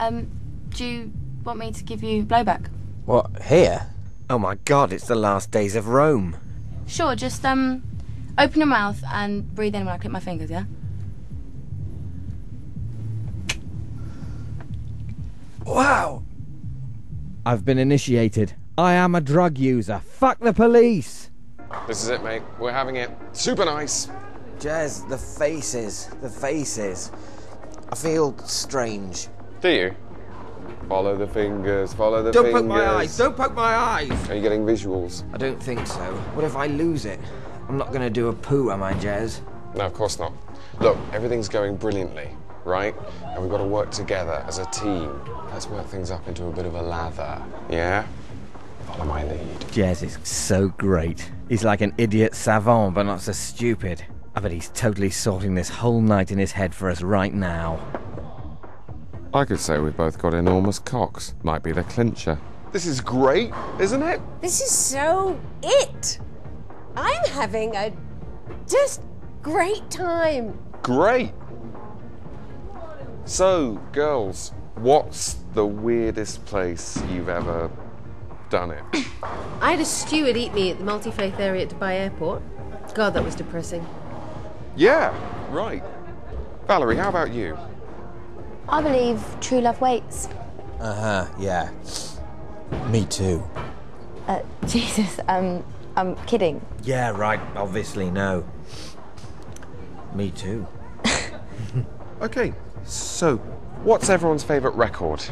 Um, do you want me to give you blowback? What, here? Oh my god, it's the last days of Rome. Sure, just um, open your mouth and breathe in when I clip my fingers, yeah? Wow! I've been initiated. I am a drug user. Fuck the police! This is it, mate. We're having it. Super nice. Jez, the faces, the faces. I feel strange. Do you? Follow the fingers, follow the fingers. Don't poke my eyes, don't poke my eyes! Are you getting visuals? I don't think so. What if I lose it? I'm not gonna do a poo, am I, Jez? No, of course not. Look, everything's going brilliantly, right? And we've got to work together as a team. Let's work things up into a bit of a lather, yeah? Follow my lead. Jez is so great. He's like an idiot savant, but not so stupid. I bet he's totally sorting this whole night in his head for us right now. I could say we've both got enormous cocks. Might be the clincher. This is great, isn't it? This is so it. I'm having a just great time. Great! So, girls, what's the weirdest place you've ever done it? I had a steward eat me at the multi faith area at Dubai Airport. God, that was depressing. yeah, right. Valerie, how about you? I believe true love waits. Uh huh, yeah. Me too. Uh, Jesus, um, I'm kidding. Yeah, right, obviously, no. Me too. Okay, so what's everyone's favourite record?